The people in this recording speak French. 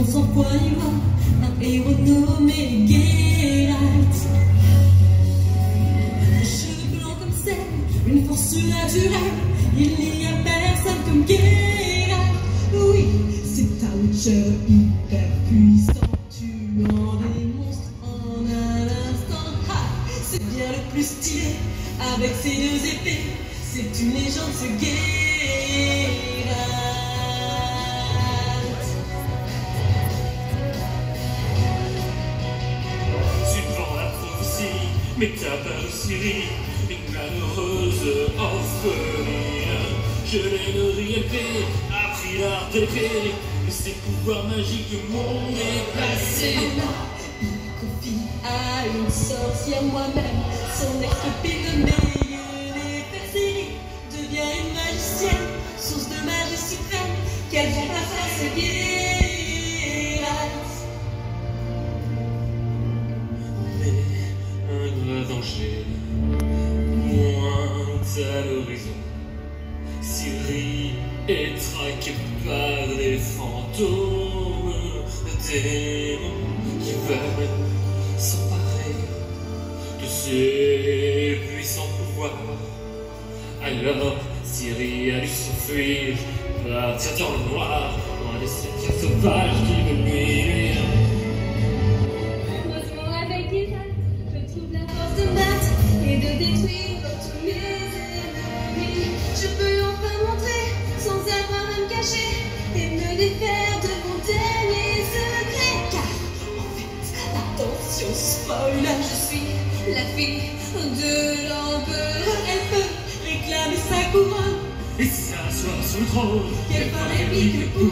ni loi, un héros nommé Geralt. Les cheveux blancs comme sel, une force naturelle, il n'y a personne comme Geralt. Oui, c'est un Witcher hyper puissant, tuant des monstres en un instant. C'est bien le plus stylé, avec ses deux épées, c'est une légende ce Geralt. Mais de Syrie, une malheureuse orpheline. Je l'ai nourri épée, appris l'art d'épée, mais ses pouvoirs magiques m'ont déplacé. Confie à une sorcière moi-même, son ex-copine nommée Persérie devient une magicienne, source de magie suprême, qu'elle remplace à ce Geralt. Pointe à l'horizon. Syrie est traquée par des fantômes, des démons qui veulent s'emparer de ses puissants pouvoirs. Alors Syrie a dû s'enfuir, partir dans le noir, loin des sorcières sauvages qui veulent lui nuire. Avec Geralt, je trouve la force de battre et de détruire ennemis. Je peux enfin montrer, sans avoir à me cacher, et me défaire de mon dernier secret. Car, en fait, attention, spoiler, je suis la fille de l'empereur. Elle peut réclamer sa couronne, Et s'asseoir sur le trône, qu'elle ferait réplique pour.